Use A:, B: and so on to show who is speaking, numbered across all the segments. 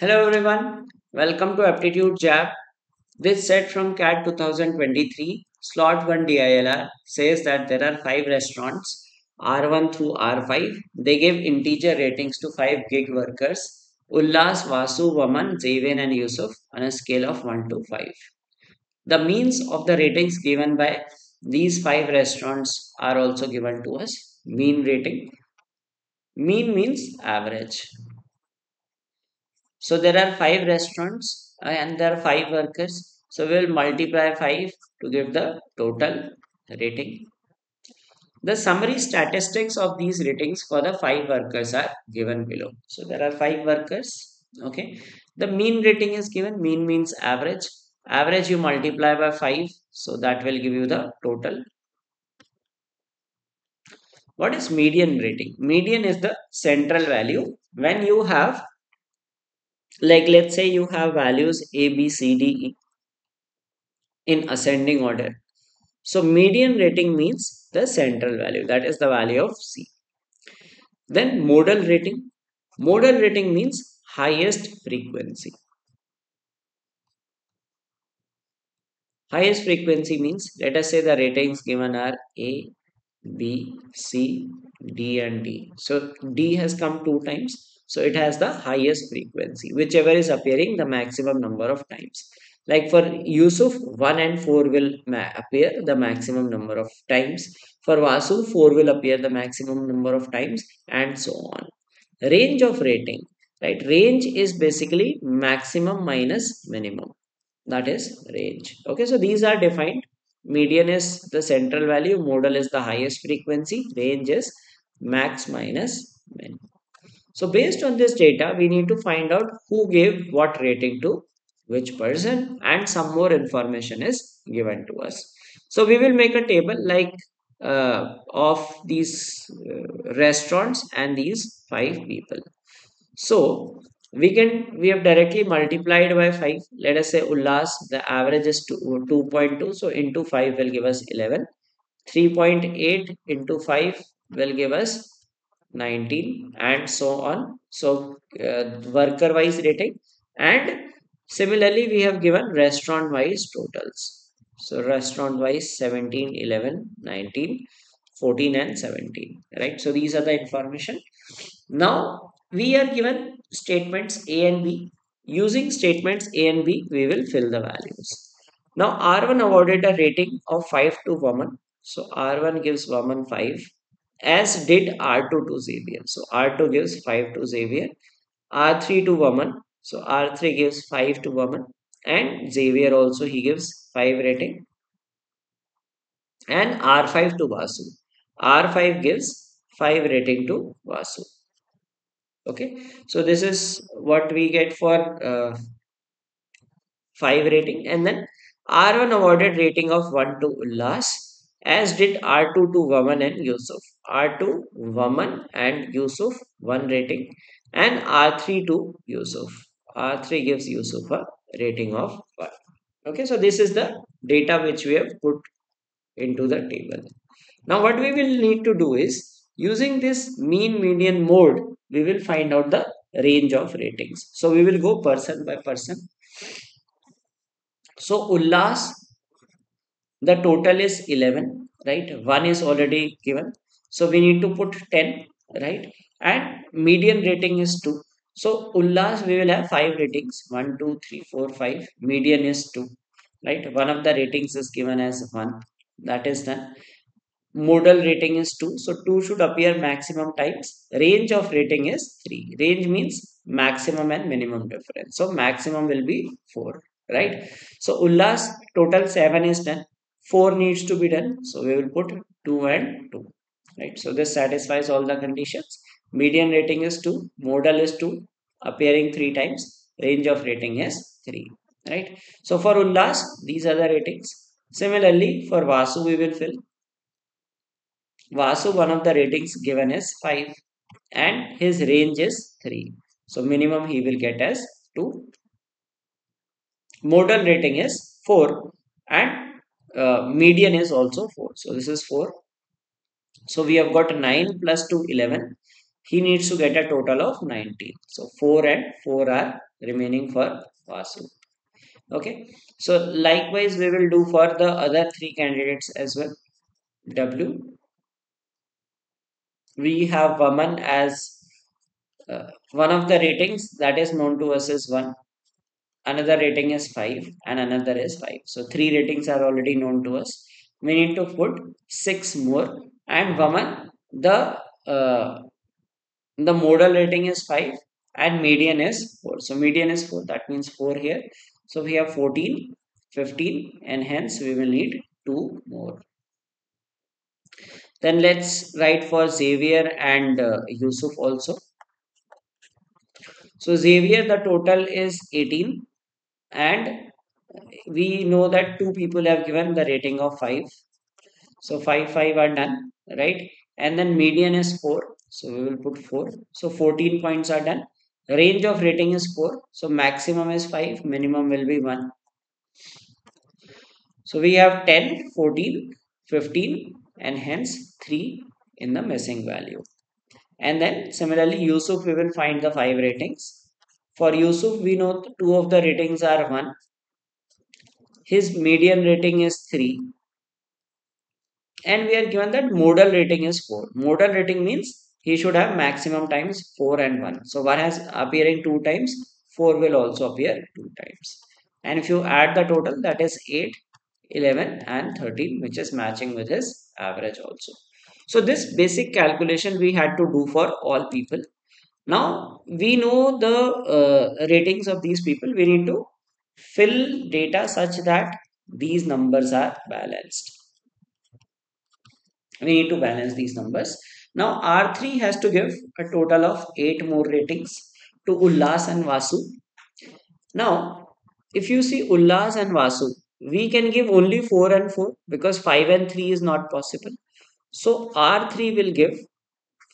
A: Hello everyone, welcome to Aptitude Jab. This set from CAT 2023, slot 1 DILR says that there are 5 restaurants R1 through R5. They give integer ratings to 5 gig workers Ullas, Vasu, Waman, Xavier and Yusuf on a scale of 1 to 5. The means of the ratings given by these 5 restaurants are also given to us. Mean rating. Mean means average. So there are five restaurants uh, and there are five workers. So we'll multiply five to give the total rating. The summary statistics of these ratings for the five workers are given below. So there are five workers. Okay. The mean rating is given. Mean means average. Average you multiply by five. So that will give you the total. What is median rating? Median is the central value. When you have like let's say you have values a b c d e in ascending order. So median rating means the central value. That is the value of c. Then modal rating. Modal rating means highest frequency. Highest frequency means let us say the ratings given are a b c d and d. So d has come two times so it has the highest frequency whichever is appearing the maximum number of times. Like for Yusuf 1 and 4 will appear the maximum number of times. For Vasu 4 will appear the maximum number of times and so on. Range of rating right? Range is basically maximum minus minimum. That is range. Okay so these are defined. Median is the central value modal is the highest frequency. Range is max minus min so based on this data we need to find out who gave what rating to which person and some more information is given to us. So we will make a table like uh, of these uh, restaurants and these five people. So we can we have directly multiplied by 5 let us say ullas the average is 2, 2.2 so into 5 will give us 11 3.8 into 5 will give us 19 and so on. So uh, worker wise rating. And similarly we have given restaurant wise totals. So restaurant wise 17 11 19 14 and 17 right? So these are the information. Now we are given statements A and B. Using statements A and B, we will fill the values. Now R1 awarded a rating of 5 to Waman. So R1 gives Waman 5 as did R2 to Xavier. So R2 gives 5 to Xavier. R3 to Waman. So R3 gives 5 to Waman. And Xavier also he gives 5 rating. And R5 to Vasu. R5 gives 5 rating to Vasu okay so this is what we get for uh, 5 rating and then r1 awarded rating of 1 to ullas as did r2 to waman and yusuf. R2 waman and yusuf 1 rating. And r3 to yusuf. R3 gives yusuf a rating of 1 okay so this is the data which we have put into the table. Now what we will need to do is using this mean median mode we will find out the range of ratings. So we will go person by person. So Ullas, the total is 11, right? 1 is already given. So we need to put 10, right? And median rating is 2. So Ullas, we will have 5 ratings. 1, 2, 3, 4, 5. Median is 2, right? One of the ratings is given as 1. That is done modal rating is 2 so 2 should appear maximum times range of rating is 3 range means maximum and minimum difference so maximum will be 4 right so ullas total 7 is done 4 needs to be done. So we will put 2 and 2 right? So this satisfies all the conditions. Median rating is 2 modal is 2 appearing 3 times range of rating is 3 right? So for ullas these are the ratings. Similarly for vasu we will fill. Vasu, one of the ratings given is 5 and his range is 3. So minimum he will get as 2. Modal rating is 4 and uh, median is also 4. So this is 4. So we have got 9 plus 2, 11. he needs to get a total of 19 so 4 and 4 are remaining for Vasu okay so likewise we will do for the other three candidates as well W we have Waman as uh, one of the ratings that is known to us is 1 another rating is 5 and another is 5 so three ratings are already known to us. We need to put six more. And Waman the uh, the modal rating is 5 and median is 4 so median is 4 that means 4 here. So we have 14 15 and hence we will need two more. Then let's write for Xavier and uh, Yusuf also. So Xavier the total is 18 and we know that two people have given the rating of 5 so 5 5 are done right? And then median is 4 so we will put 4 so 14 points are done. Range of rating is 4 so maximum is 5 minimum will be 1 so we have 10 14 15 and hence 3 in the missing value. And then similarly Yusuf we will find the 5 ratings for Yusuf we know two of the ratings are 1 his median rating is 3 and we are given that modal rating is 4 modal rating means he should have maximum times 4 and 1 so 1 has appearing 2 times 4 will also appear 2 times. And if you add the total that is 8 11 and 13 which is matching with his average also. So this basic calculation we had to do for all people now we know the uh, ratings of these people. We need to fill data such that these numbers are balanced. We need to balance these numbers. Now r3 has to give a total of 8 more ratings to ullas and vasu. Now if you see ullas and vasu we can give only 4 and 4 because 5 and 3 is not possible. So r3 will give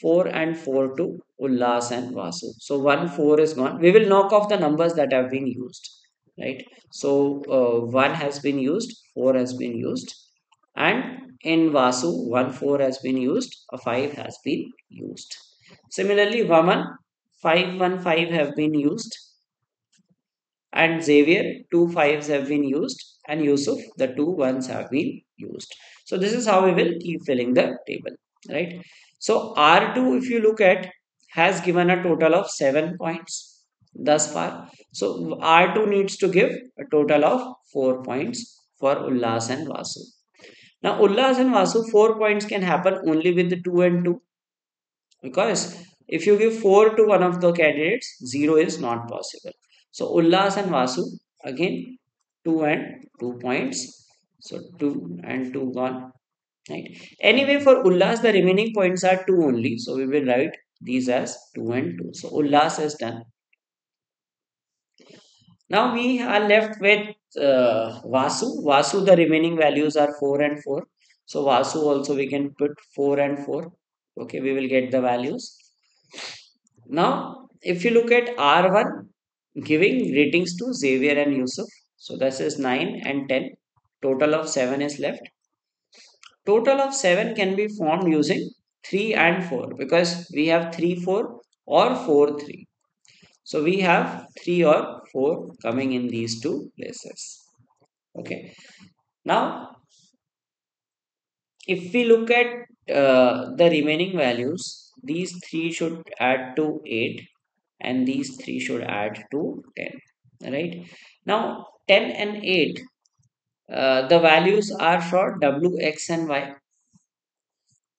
A: 4 and 4 to ullas and vasu. So 1 4 is gone. We will knock off the numbers that have been used right? So uh, 1 has been used 4 has been used and in Vasu 1 4 has been used a 5 has been used. Similarly Vaman 5 1 5 have been used and Xavier two fives have been used and Yusuf the two ones have been used. So this is how we will keep filling the table right so R2 if you look at has given a total of 7 points thus far so R2 needs to give a total of 4 points for Ullas and Vasu now, Ullas and Vasu, 4 points can happen only with the 2 and 2. Because if you give 4 to one of the candidates, 0 is not possible. So, Ullas and Vasu, again 2 and 2 points. So, 2 and 2 gone. Right. Anyway, for Ullas, the remaining points are 2 only. So, we will write these as 2 and 2. So, Ullas is done. Now we are left with uh, Vasu. Vasu, the remaining values are 4 and 4. So Vasu also we can put 4 and 4. Okay, we will get the values. Now, if you look at R1, giving ratings to Xavier and Yusuf. So this is 9 and 10. Total of 7 is left. Total of 7 can be formed using 3 and 4 because we have 3 4 or 4 3. So we have 3 or 4 coming in these two places. Okay. Now, if we look at uh, the remaining values, these 3 should add to 8 and these 3 should add to 10. Right. Now, 10 and 8, uh, the values are for W, X and Y.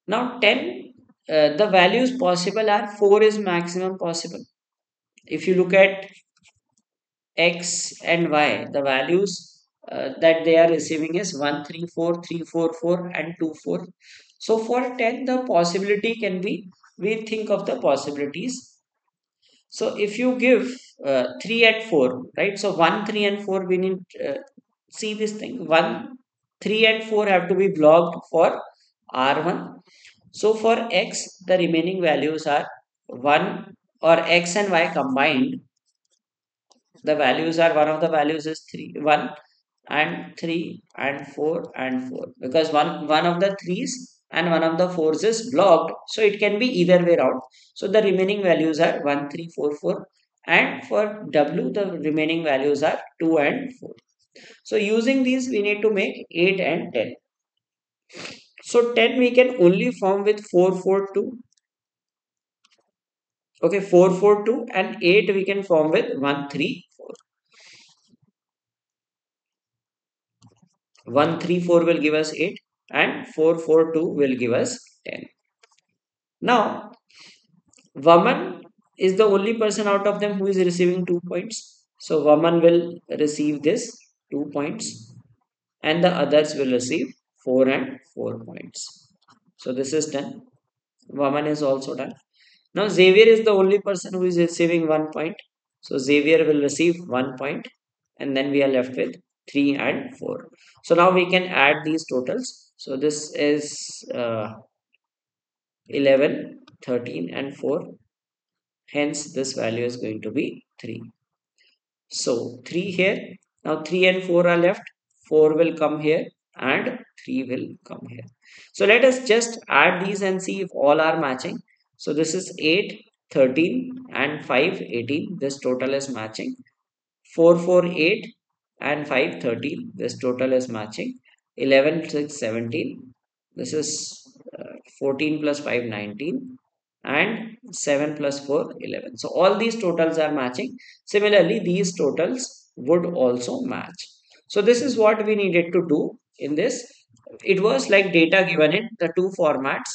A: Now, 10, uh, the values possible are 4 is maximum possible. If you look at x and y the values uh, that they are receiving is 1 3 4 3 4 4 and 2 4 so for 10 the possibility can be we think of the possibilities. So if you give uh, 3 at 4 right? So 1 3 and 4 we need uh, see this thing 1 3 and 4 have to be blocked for r1 so for x the remaining values are 1 or x and y combined the values are one of the values is 3 1 and 3 and 4 and 4 because one one of the threes and one of the fours is blocked. So it can be either way around. So the remaining values are 1, 3, 4, 4 and for W the remaining values are 2 and 4. So using these we need to make 8 and 10. So 10 we can only form with 4, 4, 2. Okay, 4, 4, 2 and 8 we can form with 1, 3, 4. 1, 3, 4 will give us 8 and 4, 4, 2 will give us 10. Now, Waman is the only person out of them who is receiving 2 points. So, Vaman will receive this 2 points and the others will receive 4 and 4 points. So, this is done. Waman is also done. Now, Xavier is the only person who is receiving 1 point. So, Xavier will receive 1 point and then we are left with 3 and 4 so now we can add these totals so this is uh, 11 13 and 4 hence this value is going to be 3 so 3 here now 3 and 4 are left. 4 will come here and 3 will come here. So let us just add these and see if all are matching. So this is 8 13 and 5 18 this total is matching. 4 4 8 and 5 13 this total is matching. 11 6 17 this is uh, 14 plus 5 19 and 7 plus 4 11 so all these totals are matching. Similarly these totals would also match. So this is what we needed to do in this. It was like data given in the two formats.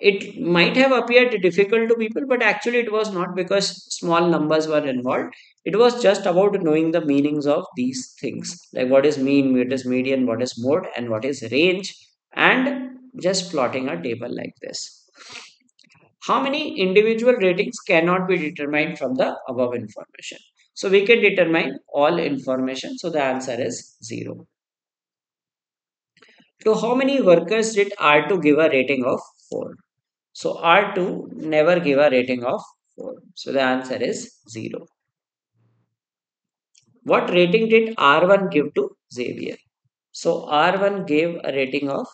A: It might have appeared difficult to people but actually it was not because small numbers were involved. It was just about knowing the meanings of these things like what is mean what is median what is mode and what is range and just plotting a table like this. How many individual ratings cannot be determined from the above information so we can determine all information so the answer is 0 to how many workers did R2 give a rating of 4? So R2 never gave a rating of 4. So the answer is 0. What rating did R1 give to Xavier? So R1 gave a rating of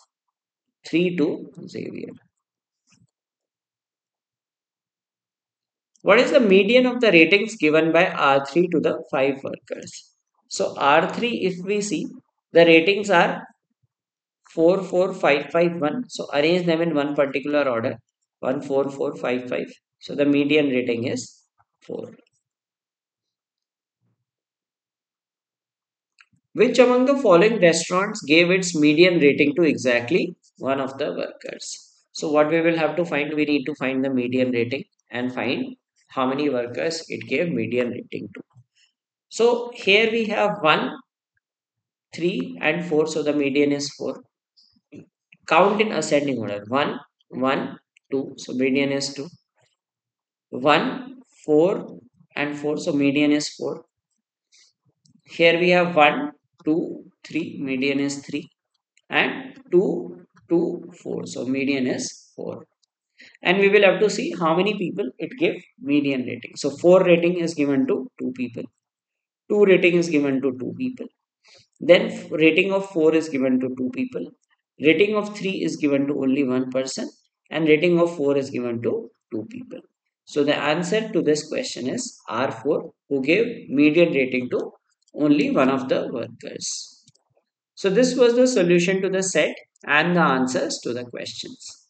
A: 3 to Xavier. What is the median of the ratings given by R3 to the 5 workers? So R3 if we see the ratings are 4, 4, 5, 5, 1. So arrange them in one particular order. 1, 4, 4, 5, 5. So the median rating is 4. Which among the following restaurants gave its median rating to exactly one of the workers? So what we will have to find, we need to find the median rating and find how many workers it gave median rating to. So here we have 1, 3 and 4. So the median is 4 count in ascending order. 1 1 2 so median is 2 1 4 and 4 so median is 4 here we have 1 2 3 median is 3 and 2 2 4 so median is 4 and we will have to see how many people it gave median rating so 4 rating is given to 2 people 2 rating is given to 2 people then rating of 4 is given to 2 people Rating of 3 is given to only one person and rating of 4 is given to two people. So the answer to this question is R4 who gave median rating to only one of the workers. So this was the solution to the set and the answers to the questions.